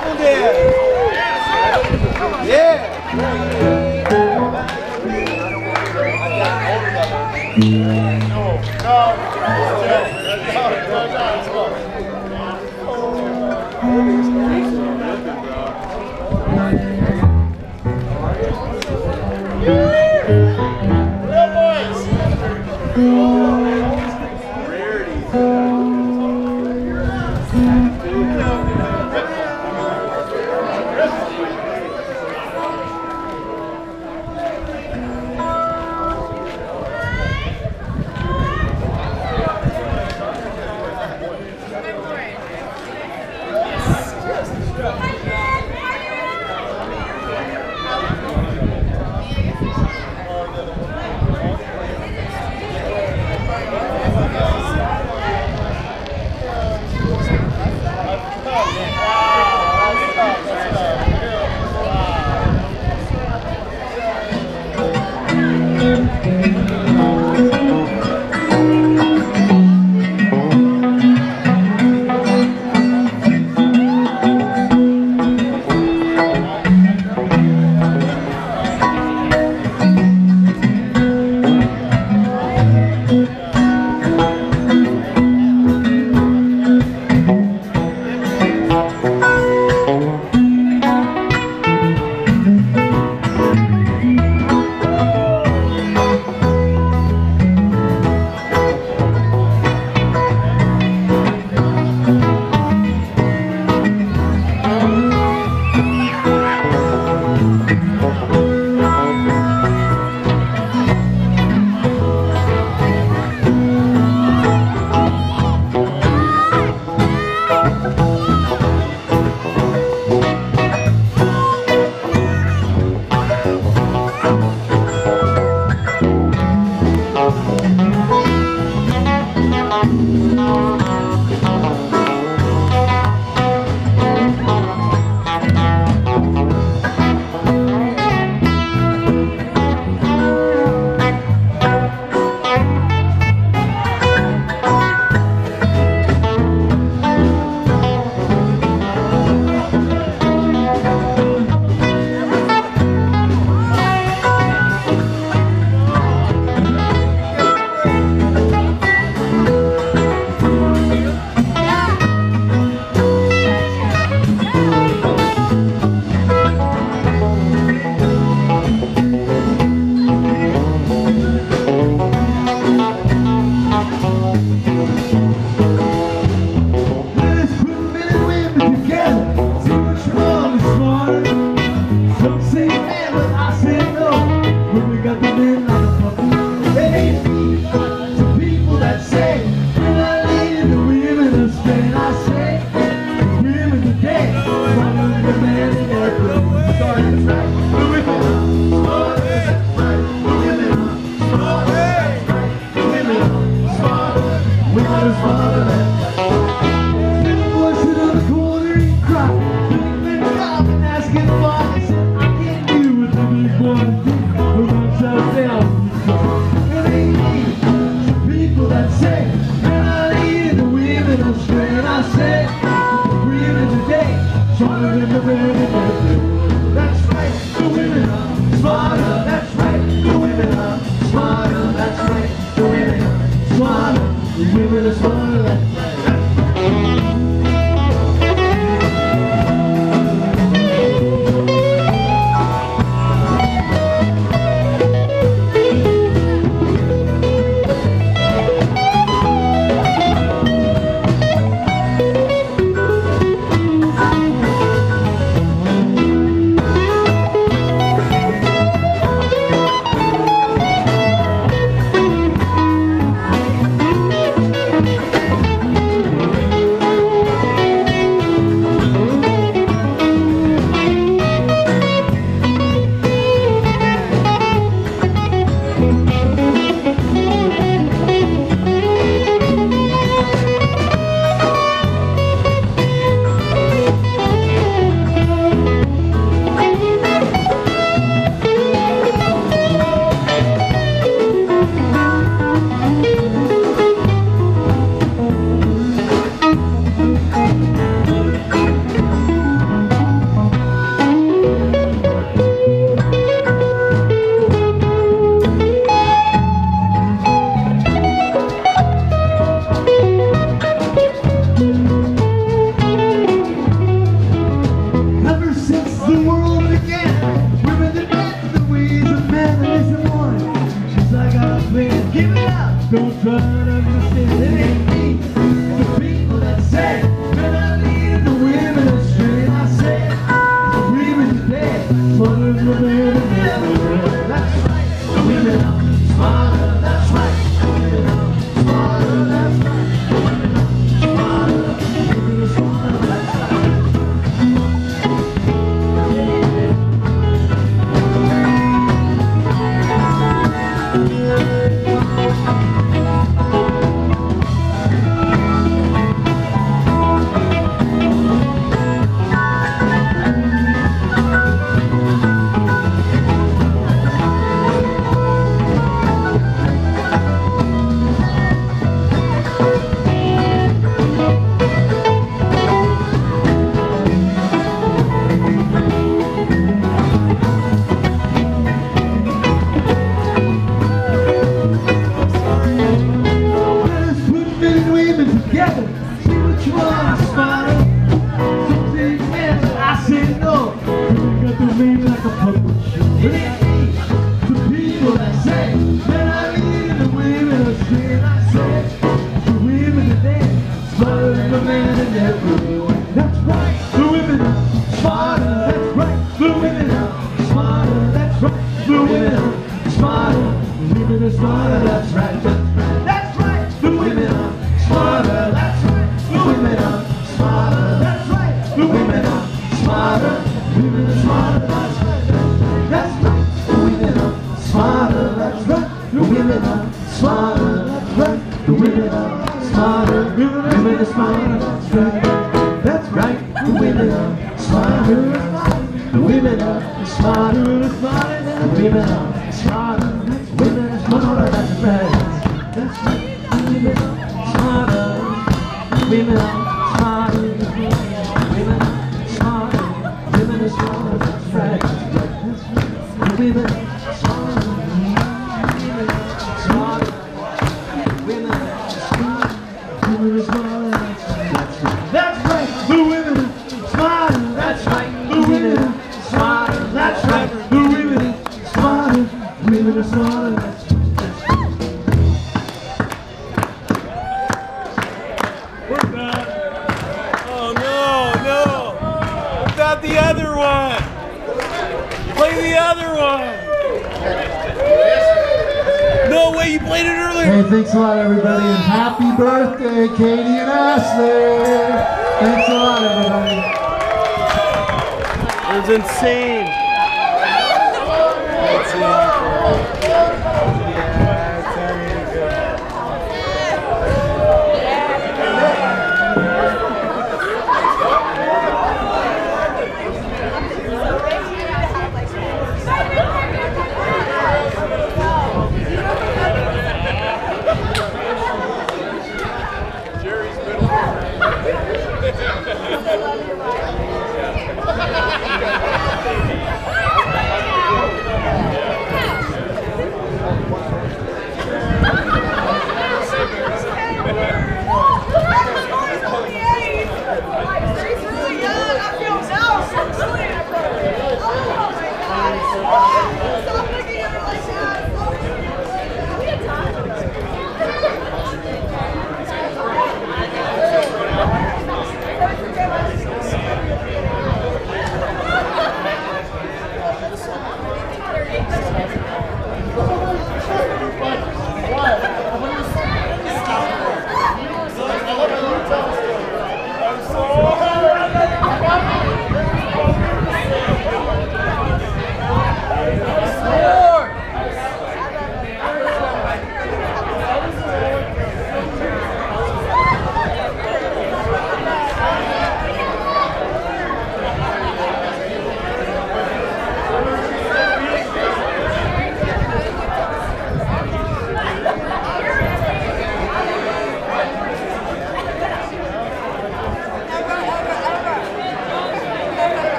people there. Yeah. No, no. women are smarter, women are smarter, that's right, women are smarter, women are smarter, women are smarter, women are smarter, that's right, that's right, women are smarter, women are smarter, women are smarter, women are smarter, that's right, out the other one. Play the other one. No way, you played it earlier. Hey, thanks a lot, everybody, and happy birthday, Katie and Ashley. Thanks a lot, everybody. It was insane.